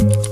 Hey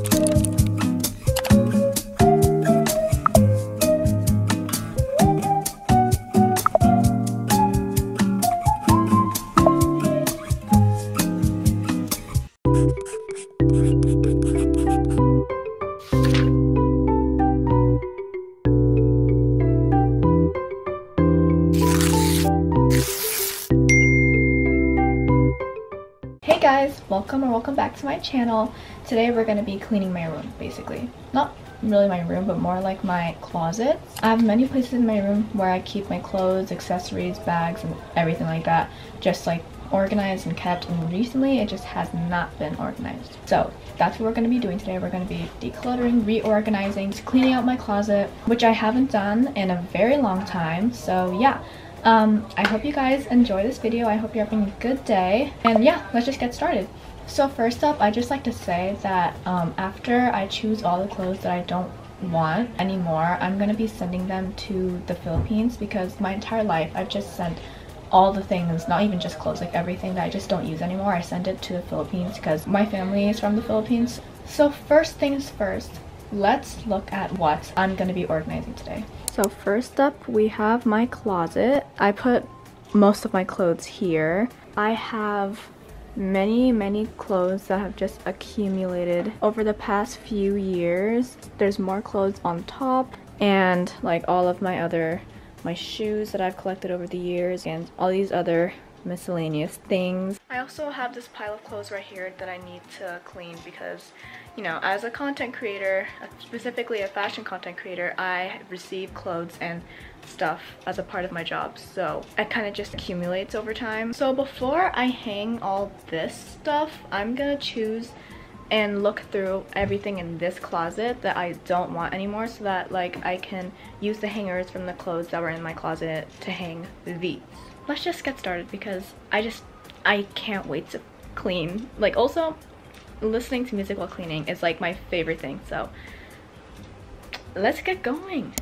welcome or welcome back to my channel. Today we're going to be cleaning my room, basically. Not really my room, but more like my closet. I have many places in my room where I keep my clothes, accessories, bags, and everything like that. Just like organized and kept and recently it just has not been organized. So that's what we're going to be doing today. We're going to be decluttering, reorganizing, cleaning out my closet, which I haven't done in a very long time. So yeah, um, I hope you guys enjoy this video. I hope you're having a good day. And yeah, let's just get started. So first up, I just like to say that um, after I choose all the clothes that I don't want anymore, I'm going to be sending them to the Philippines because my entire life I've just sent all the things, not even just clothes, like everything that I just don't use anymore, I send it to the Philippines because my family is from the Philippines. So first things first, let's look at what I'm going to be organizing today. So first up, we have my closet. I put most of my clothes here. I have many, many clothes that have just accumulated over the past few years. There's more clothes on top and like all of my other, my shoes that I've collected over the years and all these other miscellaneous things. I also have this pile of clothes right here that I need to clean because, you know, as a content creator, specifically a fashion content creator, I receive clothes and stuff as a part of my job. So it kind of just accumulates over time. So before I hang all this stuff I'm gonna choose and look through everything in this closet that I don't want anymore so that like I can use the hangers from the clothes that were in my closet to hang these. Let's just get started because I just, I can't wait to clean. Like also, listening to music while cleaning is like my favorite thing. So let's get going.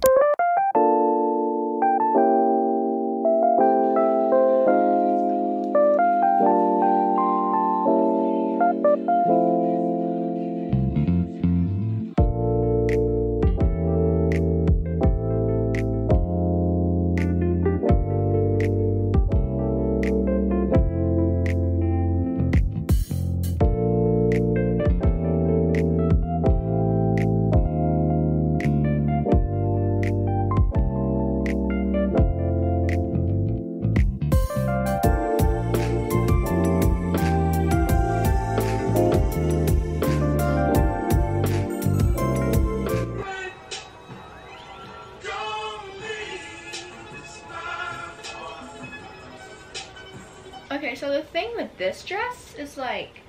Okay, so the thing with this dress is like,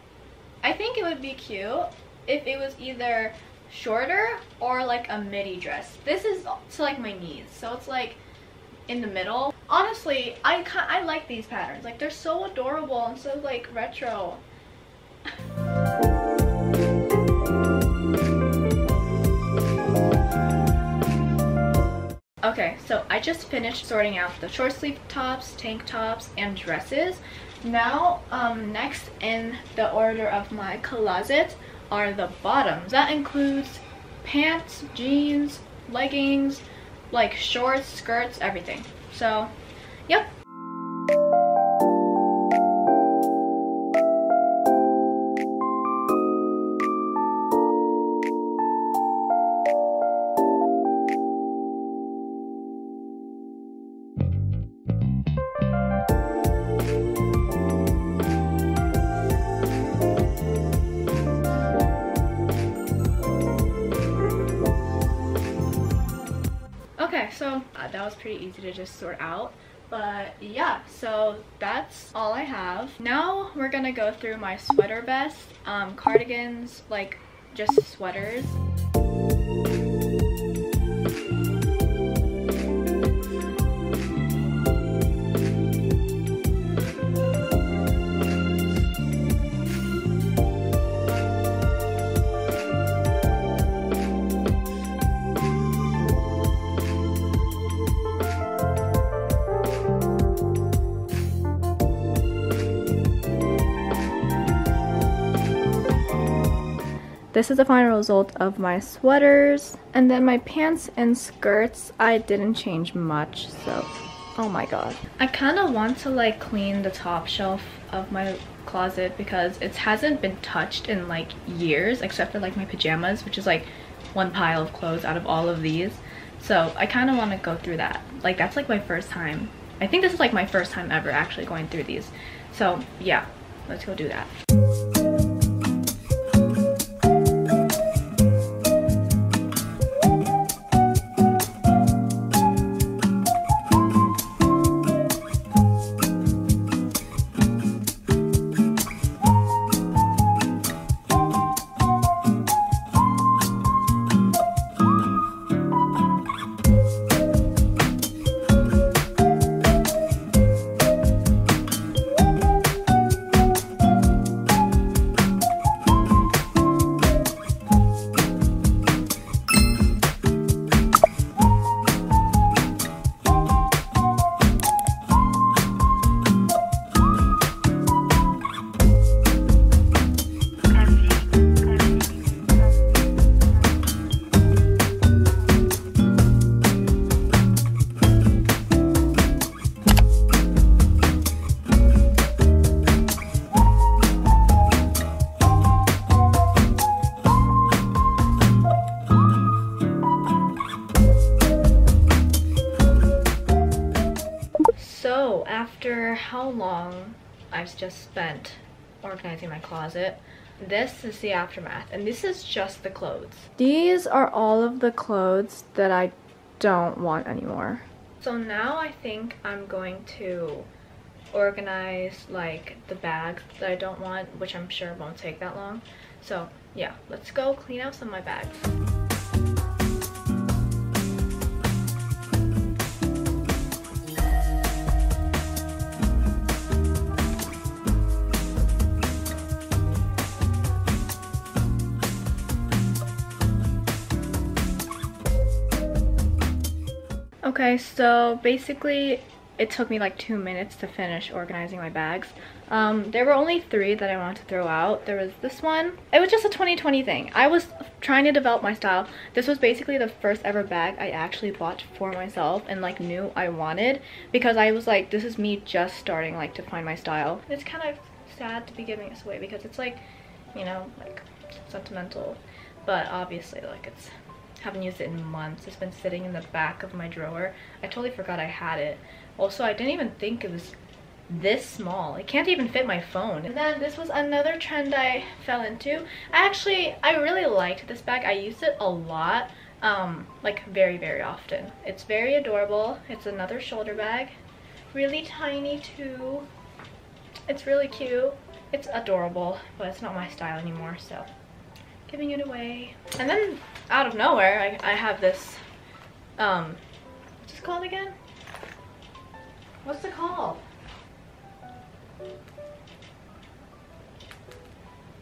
I think it would be cute if it was either shorter or like a midi dress. This is to like my knees, so it's like in the middle. Honestly, I I like these patterns. Like they're so adorable and so like retro. I just finished sorting out the short sleeve tops, tank tops, and dresses. Now, um, next in the order of my closet are the bottoms. That includes pants, jeans, leggings, like shorts, skirts, everything. So, yep, so uh, that was pretty easy to just sort out. But yeah so that's all i have. Now we're gonna go through my sweater vest um cardigans like just sweaters this is the final result of my sweaters. And then my pants and skirts, I didn't change much, so oh my god. I kind of want to like clean the top shelf of my closet because it hasn't been touched in like years except for like my pajamas, which is like one pile of clothes out of all of these. So I kind of want to go through that. Like that's like my first time. I think this is like my first time ever actually going through these. So yeah, let's go do that. How long I've just spent organizing my closet, this is the aftermath. And this is just the clothes. These are all of the clothes that I don't want anymore. So now I think I'm going to organize like the bags that I don't want, which I'm sure won't take that long. So yeah, let's go clean out some of my bags. Okay, so basically it took me like two minutes to finish organizing my bags. Um, there were only three that I wanted to throw out. There was this one. It was just a 2020 thing. I was trying to develop my style. This was basically the first ever bag I actually bought for myself and like knew I wanted because I was like, this is me just starting like to find my style. It's kind of sad to be giving this away because it's like, you know, like sentimental. But obviously like it's haven't used it in months. It's been sitting in the back of my drawer. I totally forgot I had it. Also, I didn't even think it was this small. It can't even fit my phone. And then this was another trend I fell into. I actually, I really liked this bag. I used it a lot, um, like very, very often. It's very adorable. It's another shoulder bag. Really tiny too. It's really cute. It's adorable, but it's not my style anymore, so giving it away. And then out of nowhere, I, I have this, um, what's this called again? What's it called?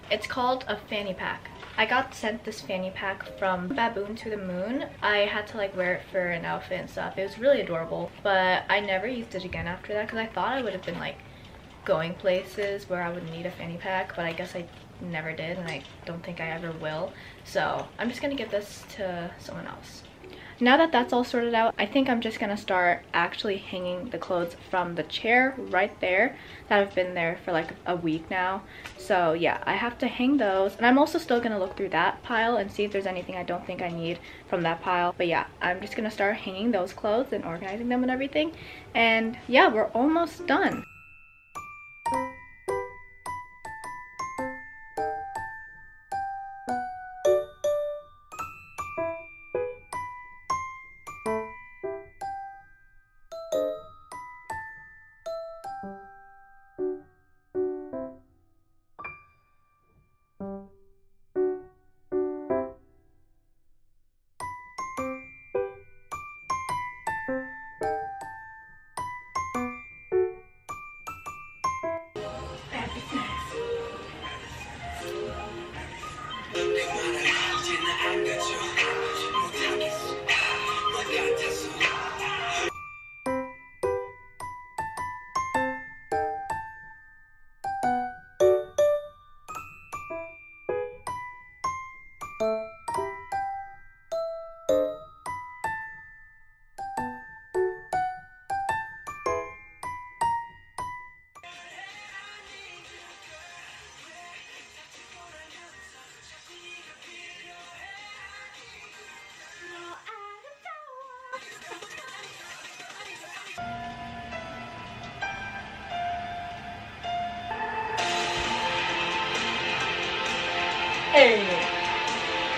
It's called a fanny pack. I got sent this fanny pack from Baboon to the Moon. I had to like wear it for an outfit and stuff. It was really adorable, but I never used it again after that because I thought I would have been like going places where I would need a fanny pack, but I guess I never did and I don't think I ever will. So I'm just gonna give this to someone else. Now that that's all sorted out, I think I'm just gonna start actually hanging the clothes from the chair right there that have been there for like a week now. So yeah, I have to hang those. And I'm also still gonna look through that pile and see if there's anything I don't think I need from that pile. But yeah, I'm just gonna start hanging those clothes and organizing them and everything. And yeah, we're almost done.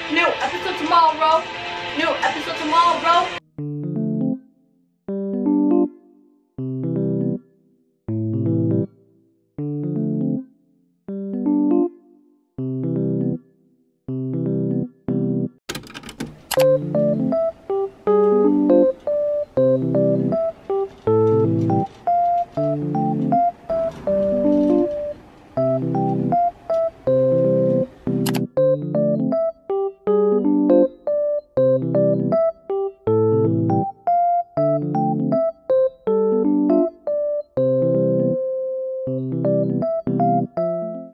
New episode tomorrow. New episode tomorrow.